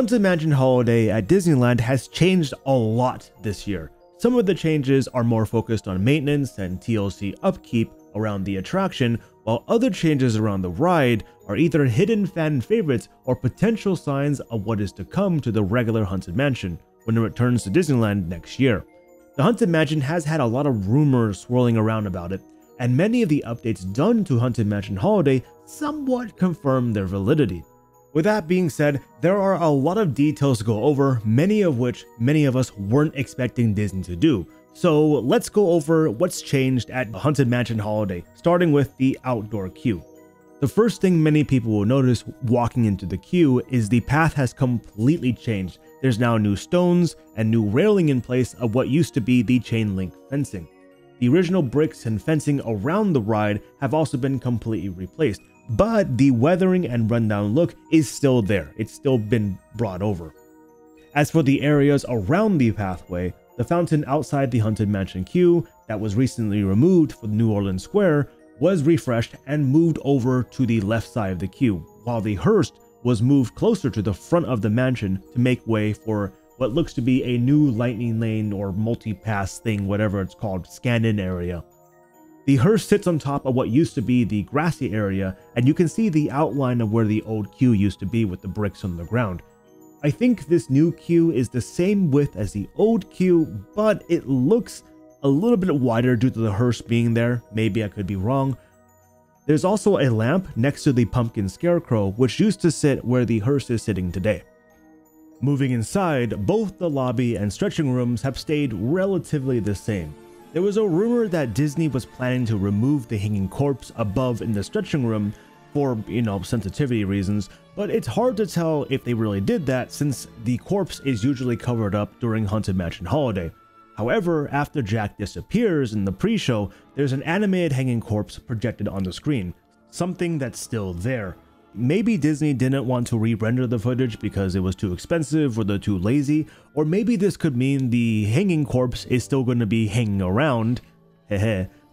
Haunted Mansion Holiday at Disneyland has changed a lot this year. Some of the changes are more focused on maintenance and TLC upkeep around the attraction, while other changes around the ride are either hidden fan favorites or potential signs of what is to come to the regular Haunted Mansion when it returns to Disneyland next year. The Haunted Mansion has had a lot of rumors swirling around about it, and many of the updates done to Haunted Mansion Holiday somewhat confirm their validity. With that being said, there are a lot of details to go over, many of which many of us weren't expecting Disney to do. So let's go over what's changed at the Haunted Mansion Holiday, starting with the outdoor queue. The first thing many people will notice walking into the queue is the path has completely changed. There's now new stones and new railing in place of what used to be the chain link fencing. The original bricks and fencing around the ride have also been completely replaced, but the weathering and rundown look is still there. It's still been brought over. As for the areas around the pathway, the fountain outside the Haunted Mansion queue that was recently removed for New Orleans Square was refreshed and moved over to the left side of the queue, while the hearse was moved closer to the front of the mansion to make way for what looks to be a new lightning lane or multi-pass thing, whatever it's called, scan-in area. The hearse sits on top of what used to be the grassy area, and you can see the outline of where the old queue used to be with the bricks on the ground. I think this new queue is the same width as the old queue, but it looks a little bit wider due to the hearse being there. Maybe I could be wrong. There's also a lamp next to the pumpkin scarecrow, which used to sit where the hearse is sitting today. Moving inside, both the lobby and stretching rooms have stayed relatively the same. There was a rumor that Disney was planning to remove the hanging corpse above in the stretching room for, you know, sensitivity reasons, but it's hard to tell if they really did that since the corpse is usually covered up during Haunted Mansion Holiday. However, after Jack disappears in the pre-show, there's an animated hanging corpse projected on the screen, something that's still there. Maybe Disney didn't want to re-render the footage because it was too expensive or they're too lazy, or maybe this could mean the hanging corpse is still going to be hanging around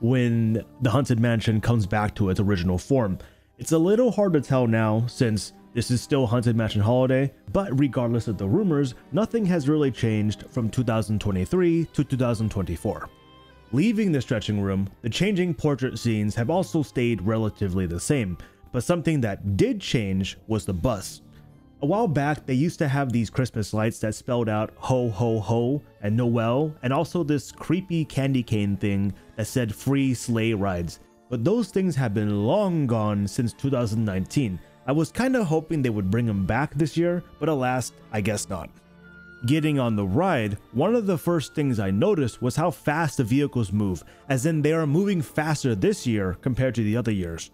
when the Haunted Mansion comes back to its original form. It's a little hard to tell now since this is still Haunted Mansion Holiday, but regardless of the rumors, nothing has really changed from 2023 to 2024. Leaving the stretching room, the changing portrait scenes have also stayed relatively the same, but something that did change was the bus. A while back, they used to have these Christmas lights that spelled out ho ho ho and Noel, and also this creepy candy cane thing that said free sleigh rides. But those things have been long gone since 2019. I was kinda hoping they would bring them back this year, but alas, I guess not. Getting on the ride, one of the first things I noticed was how fast the vehicles move, as in they are moving faster this year compared to the other years.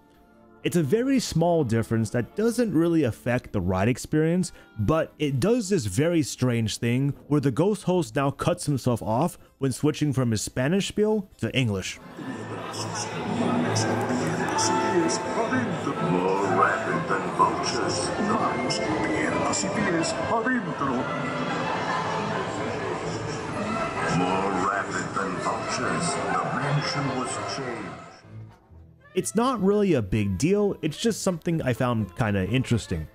It's a very small difference that doesn't really affect the ride experience, but it does this very strange thing where the ghost host now cuts himself off when switching from his Spanish spiel to English. More rapid than vultures. The mansion was changed. It's not really a big deal, it's just something I found kinda interesting.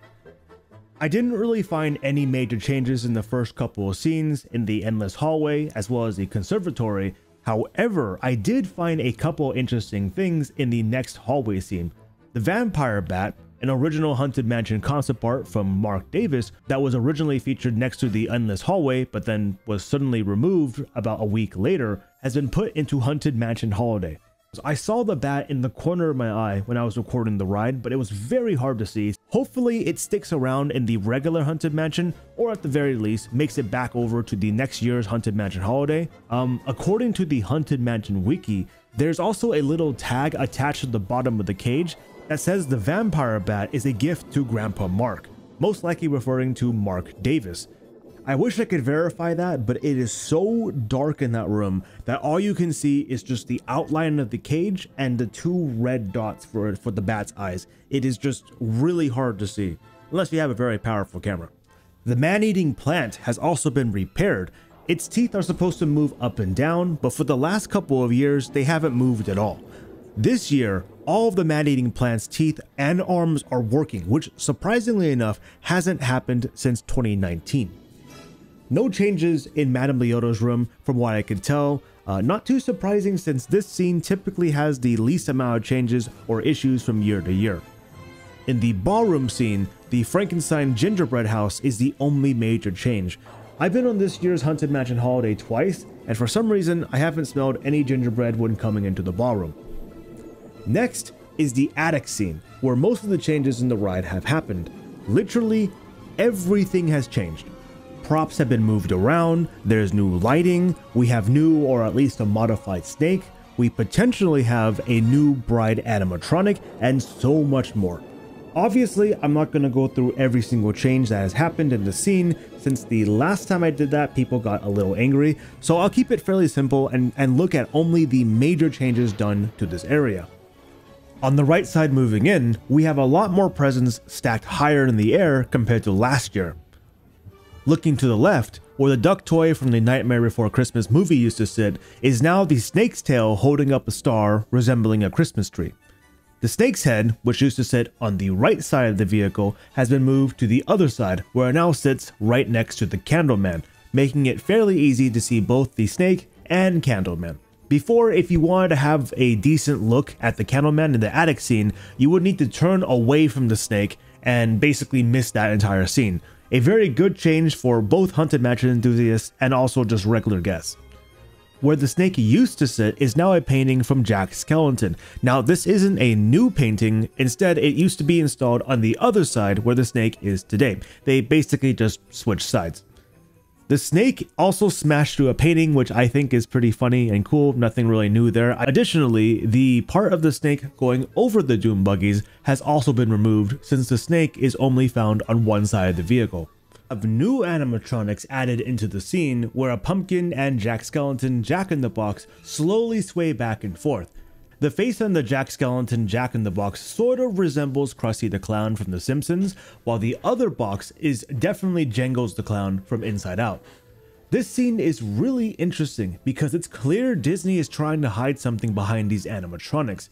I didn't really find any major changes in the first couple of scenes in the Endless Hallway as well as the Conservatory, however, I did find a couple interesting things in the next hallway scene. The Vampire Bat, an original Haunted Mansion concept art from Marc Davis that was originally featured next to the Endless Hallway but then was suddenly removed about a week later, has been put into Haunted Mansion Holiday. I saw the bat in the corner of my eye when I was recording the ride, but it was very hard to see. Hopefully it sticks around in the regular Haunted Mansion, or at the very least, makes it back over to the next year's Haunted Mansion holiday. Um, according to the Haunted Mansion wiki, there's also a little tag attached to the bottom of the cage that says the vampire bat is a gift to Grandpa Mark, most likely referring to Marc Davis. I wish I could verify that, but it is so dark in that room that all you can see is just the outline of the cage and the two red dots for, for the bat's eyes. It is just really hard to see, unless you have a very powerful camera. The man-eating plant has also been repaired. Its teeth are supposed to move up and down, but for the last couple of years, they haven't moved at all. This year, all of the man-eating plant's teeth and arms are working, which surprisingly enough hasn't happened since 2019. No changes in Madame Leota's room from what I can tell, uh, not too surprising since this scene typically has the least amount of changes or issues from year to year. In the ballroom scene, the Frankenstein gingerbread house is the only major change. I've been on this year's Haunted Mansion holiday twice, and for some reason I haven't smelled any gingerbread when coming into the ballroom. Next is the attic scene, where most of the changes in the ride have happened. Literally, everything has changed. Props have been moved around, there's new lighting, we have new or at least a modified snake, we potentially have a new bride animatronic, and so much more. Obviously, I'm not going to go through every single change that has happened in the scene, since the last time I did that, people got a little angry, so I'll keep it fairly simple and, and look at only the major changes done to this area. On the right side moving in, we have a lot more presents stacked higher in the air compared to last year. Looking to the left, where the duck toy from the Nightmare Before Christmas movie used to sit, is now the snake's tail holding up a star resembling a Christmas tree. The snake's head, which used to sit on the right side of the vehicle, has been moved to the other side, where it now sits right next to the Candleman, making it fairly easy to see both the snake and Candleman. Before, if you wanted to have a decent look at the Candleman in the attic scene, you would need to turn away from the snake and basically miss that entire scene. A very good change for both Haunted Mansion enthusiasts and also just regular guests. Where the snake used to sit is now a painting from Jack Skellington. Now this isn't a new painting, instead it used to be installed on the other side where the snake is today. They basically just switched sides. The snake also smashed through a painting, which I think is pretty funny and cool, nothing really new there. Additionally, the part of the snake going over the Doom buggies has also been removed since the snake is only found on one side of the vehicle of new animatronics added into the scene where a pumpkin and Jack Skellington Jack in the Box slowly sway back and forth. The face on the Jack Skellington Jack in the Box sort of resembles Krusty the Clown from The Simpsons, while the other box is definitely Jangles the Clown from Inside Out. This scene is really interesting because it's clear Disney is trying to hide something behind these animatronics.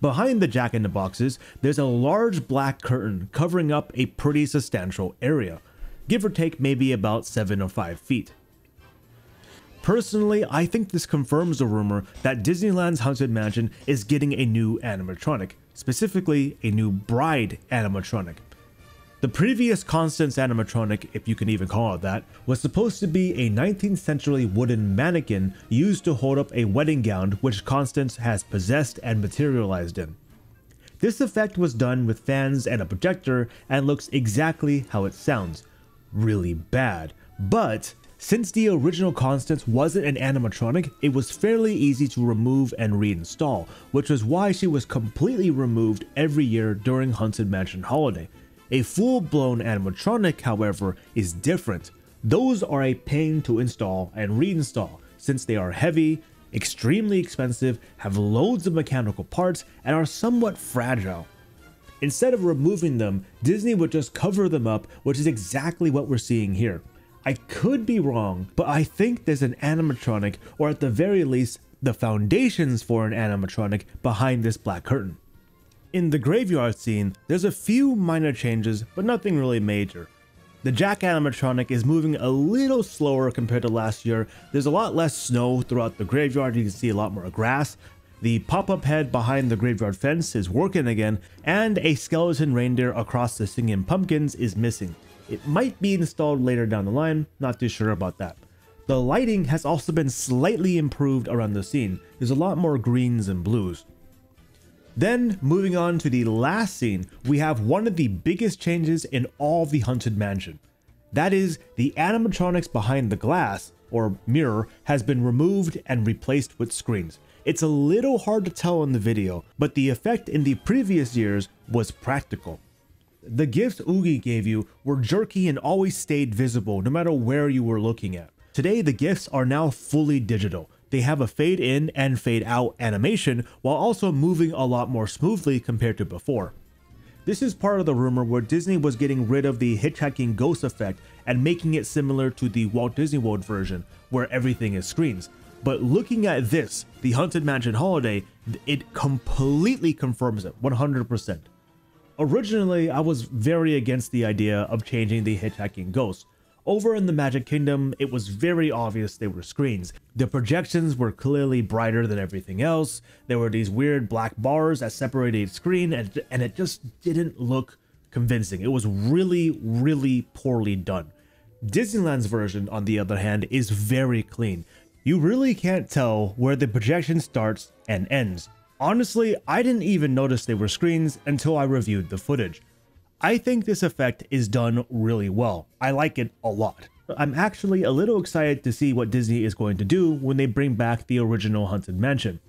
Behind the Jack in the Boxes, there's a large black curtain covering up a pretty substantial area give or take maybe about 7 or 5 feet. Personally, I think this confirms the rumor that Disneyland's Haunted Mansion is getting a new animatronic, specifically a new bride animatronic. The previous Constance animatronic, if you can even call it that, was supposed to be a 19th century wooden mannequin used to hold up a wedding gown which Constance has possessed and materialized in. This effect was done with fans and a projector and looks exactly how it sounds, really bad. But since the original Constance wasn't an animatronic, it was fairly easy to remove and reinstall, which was why she was completely removed every year during Haunted Mansion Holiday. A full-blown animatronic, however, is different. Those are a pain to install and reinstall, since they are heavy, extremely expensive, have loads of mechanical parts, and are somewhat fragile. Instead of removing them, Disney would just cover them up, which is exactly what we're seeing here. I could be wrong, but I think there's an animatronic, or at the very least, the foundations for an animatronic behind this black curtain. In the graveyard scene, there's a few minor changes, but nothing really major. The Jack animatronic is moving a little slower compared to last year. There's a lot less snow throughout the graveyard, you can see a lot more grass, the pop-up head behind the graveyard fence is working again, and a skeleton reindeer across the singing pumpkins is missing. It might be installed later down the line, not too sure about that. The lighting has also been slightly improved around the scene, there's a lot more greens and blues. Then, moving on to the last scene, we have one of the biggest changes in all the Haunted Mansion. That is, the animatronics behind the glass, or mirror, has been removed and replaced with screens. It's a little hard to tell in the video, but the effect in the previous years was practical. The gifts Oogie gave you were jerky and always stayed visible no matter where you were looking at. Today the gifts are now fully digital. They have a fade in and fade out animation while also moving a lot more smoothly compared to before. This is part of the rumor where Disney was getting rid of the hitchhiking ghost effect and making it similar to the Walt Disney World version, where everything is screens. but looking at this, the Haunted Mansion Holiday, it completely confirms it 100%. Originally, I was very against the idea of changing the hitchhiking ghosts. Over in the Magic Kingdom, it was very obvious they were screens. The projections were clearly brighter than everything else. There were these weird black bars that separated each screen, and, and it just didn't look convincing. It was really, really poorly done. Disneyland's version, on the other hand, is very clean. You really can't tell where the projection starts and ends. Honestly, I didn't even notice they were screens until I reviewed the footage. I think this effect is done really well. I like it a lot. I'm actually a little excited to see what Disney is going to do when they bring back the original Haunted Mansion.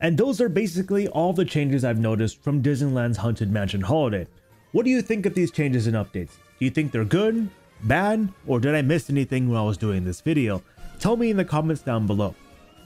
And those are basically all the changes I've noticed from Disneyland's Haunted Mansion holiday. What do you think of these changes and updates? Do you think they're good, bad, or did I miss anything when I was doing this video? Tell me in the comments down below.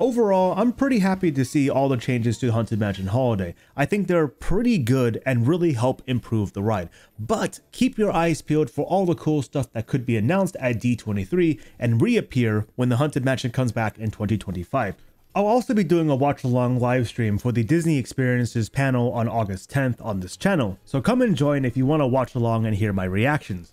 Overall, I'm pretty happy to see all the changes to Haunted Mansion Holiday. I think they're pretty good and really help improve the ride. But keep your eyes peeled for all the cool stuff that could be announced at D23 and reappear when the Haunted Mansion comes back in 2025. I'll also be doing a watch along live stream for the Disney Experiences panel on August 10th on this channel, so come and join if you want to watch along and hear my reactions.